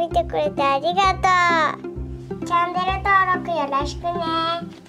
見てくれてありがとう。チャンネル登録よろしくね。